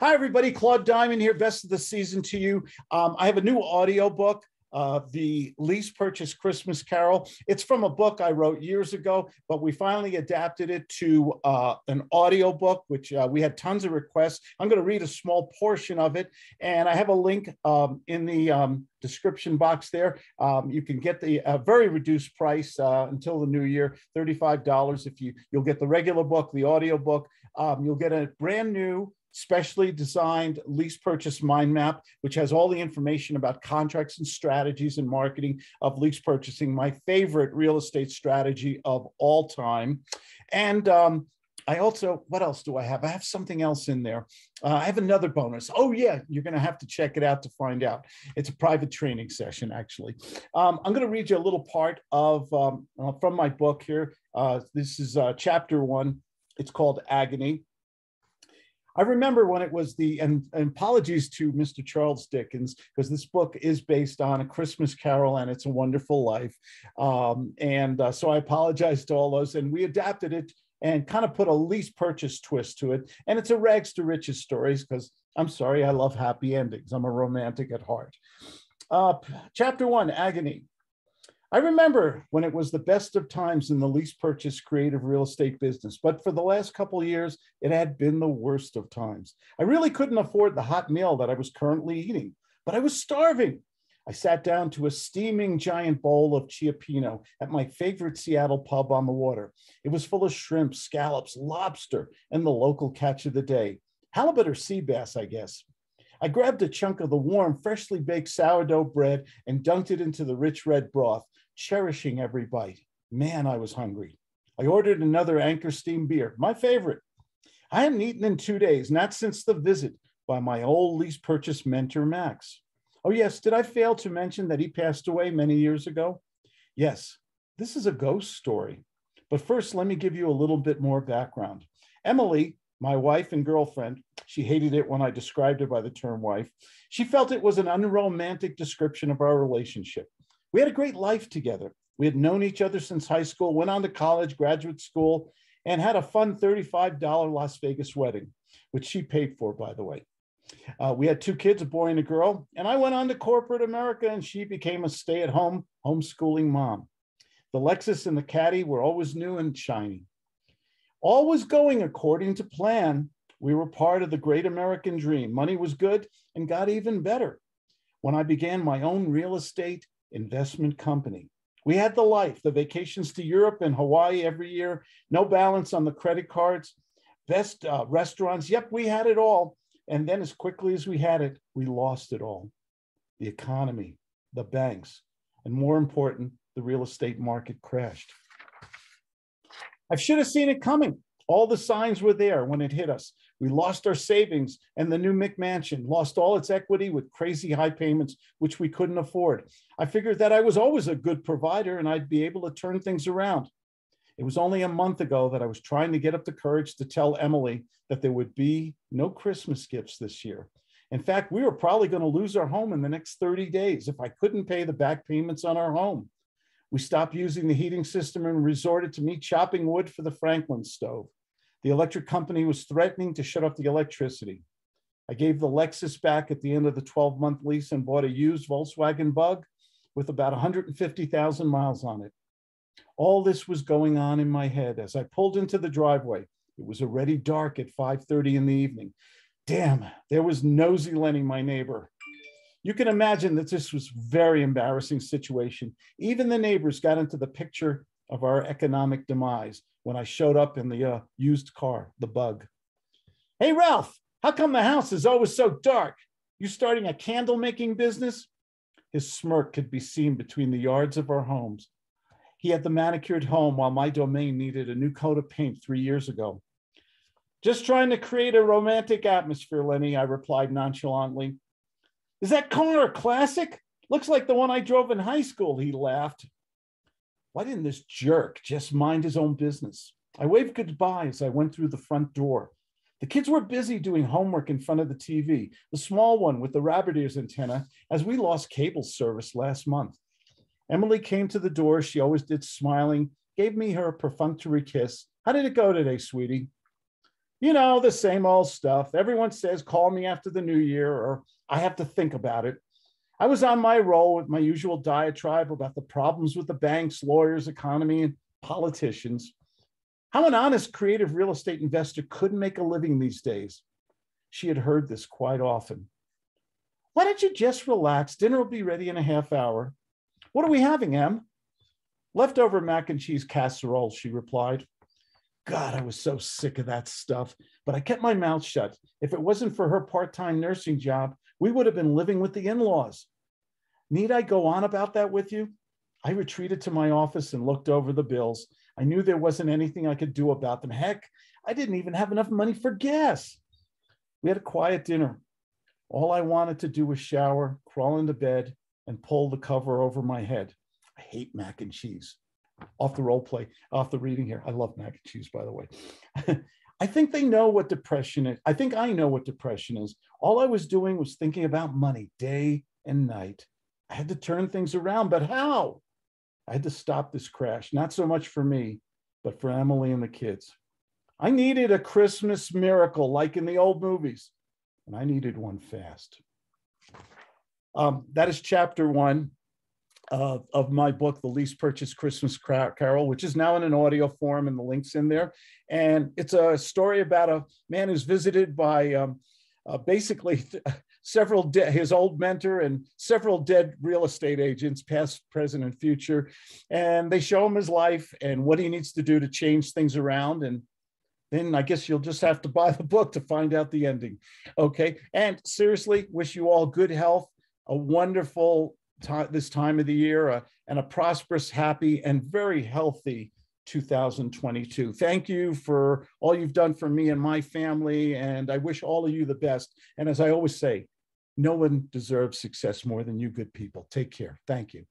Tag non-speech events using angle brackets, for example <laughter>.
Hi, everybody. Claude Diamond here. Best of the season to you. Um, I have a new audio book, uh, The Lease Purchase Christmas Carol. It's from a book I wrote years ago, but we finally adapted it to uh, an audio book, which uh, we had tons of requests. I'm going to read a small portion of it, and I have a link um, in the um, description box there. Um, you can get the very reduced price uh, until the new year, $35 if you, you'll get the regular book, the audio book. Um, you'll get a brand new specially designed lease purchase mind map, which has all the information about contracts and strategies and marketing of lease purchasing, my favorite real estate strategy of all time. And um, I also, what else do I have? I have something else in there. Uh, I have another bonus. Oh, yeah, you're going to have to check it out to find out. It's a private training session, actually. Um, I'm going to read you a little part of um, uh, from my book here. Uh, this is uh, chapter one. It's called Agony. I remember when it was the, and, and apologies to Mr. Charles Dickens, because this book is based on A Christmas Carol and It's a Wonderful Life. Um, and uh, so I apologize to all those. And we adapted it and kind of put a lease purchase twist to it. And it's a rags to riches stories because I'm sorry, I love happy endings. I'm a romantic at heart. Uh, chapter one, Agony. I remember when it was the best of times in the lease purchase creative real estate business, but for the last couple years, it had been the worst of times. I really couldn't afford the hot meal that I was currently eating, but I was starving. I sat down to a steaming giant bowl of cioppino at my favorite Seattle pub on the water. It was full of shrimp, scallops, lobster, and the local catch of the day halibut or sea bass, I guess. I grabbed a chunk of the warm, freshly baked sourdough bread and dunked it into the rich red broth, cherishing every bite. Man, I was hungry. I ordered another Anchor Steam beer, my favorite. I hadn't eaten in two days, not since the visit by my old lease purchase mentor, Max. Oh, yes, did I fail to mention that he passed away many years ago? Yes, this is a ghost story. But first, let me give you a little bit more background. Emily, my wife and girlfriend, she hated it when I described her by the term wife. She felt it was an unromantic description of our relationship. We had a great life together. We had known each other since high school, went on to college, graduate school, and had a fun $35 Las Vegas wedding, which she paid for, by the way. Uh, we had two kids, a boy and a girl, and I went on to corporate America and she became a stay at home homeschooling mom. The Lexus and the Caddy were always new and shiny. All was going according to plan. We were part of the great American dream. Money was good and got even better when I began my own real estate investment company. We had the life, the vacations to Europe and Hawaii every year, no balance on the credit cards, best uh, restaurants. Yep, we had it all. And then, as quickly as we had it, we lost it all the economy, the banks, and more important, the real estate market crashed. I should have seen it coming. All the signs were there when it hit us. We lost our savings, and the new McMansion lost all its equity with crazy high payments, which we couldn't afford. I figured that I was always a good provider and I'd be able to turn things around. It was only a month ago that I was trying to get up the courage to tell Emily that there would be no Christmas gifts this year. In fact, we were probably going to lose our home in the next 30 days if I couldn't pay the back payments on our home. We stopped using the heating system and resorted to me chopping wood for the Franklin stove. The electric company was threatening to shut off the electricity. I gave the Lexus back at the end of the 12 month lease and bought a used Volkswagen Bug with about 150,000 miles on it. All this was going on in my head as I pulled into the driveway. It was already dark at 5:30 in the evening. Damn, there was Nosy Lenny, my neighbor. You can imagine that this was very embarrassing situation. Even the neighbors got into the picture of our economic demise when I showed up in the uh, used car, the bug. Hey, Ralph, how come the house is always so dark? You starting a candle making business? His smirk could be seen between the yards of our homes. He had the manicured home while my domain needed a new coat of paint three years ago. Just trying to create a romantic atmosphere, Lenny, I replied nonchalantly. Is that car a classic? Looks like the one I drove in high school, he laughed. Why didn't this jerk just mind his own business? I waved goodbye as I went through the front door. The kids were busy doing homework in front of the TV, the small one with the rabbit ears antenna, as we lost cable service last month. Emily came to the door, she always did, smiling, gave me her perfunctory kiss. How did it go today, sweetie? You know, the same old stuff. Everyone says, call me after the new year, or I have to think about it. I was on my roll with my usual diatribe about the problems with the banks, lawyers, economy, and politicians. How an honest, creative real estate investor couldn't make a living these days. She had heard this quite often. Why don't you just relax? Dinner will be ready in a half hour. What are we having, Em? Leftover mac and cheese casserole, she replied. God, I was so sick of that stuff, but I kept my mouth shut. If it wasn't for her part time nursing job, we would have been living with the in laws. Need I go on about that with you? I retreated to my office and looked over the bills. I knew there wasn't anything I could do about them. Heck, I didn't even have enough money for gas. We had a quiet dinner. All I wanted to do was shower, crawl into bed, and pull the cover over my head. I hate mac and cheese. Off the role play, off the reading here. I love mac and cheese, by the way. <laughs> I think they know what depression is. I think I know what depression is. All I was doing was thinking about money day and night. I had to turn things around, but how? I had to stop this crash, not so much for me, but for Emily and the kids. I needed a Christmas miracle like in the old movies, and I needed one fast. Um, that is chapter one of my book, The Lease Purchase Christmas Carol, which is now in an audio form, and the link's in there. And it's a story about a man who's visited by um, uh, basically <laughs> several de- his old mentor and several dead real estate agents, past, present, and future, and they show him his life and what he needs to do to change things around. And then I guess you'll just have to buy the book to find out the ending. Okay. And seriously, wish you all good health, a wonderful this time of the year, uh, and a prosperous, happy, and very healthy 2022. Thank you for all you've done for me and my family, and I wish all of you the best. And as I always say, no one deserves success more than you good people. Take care. Thank you.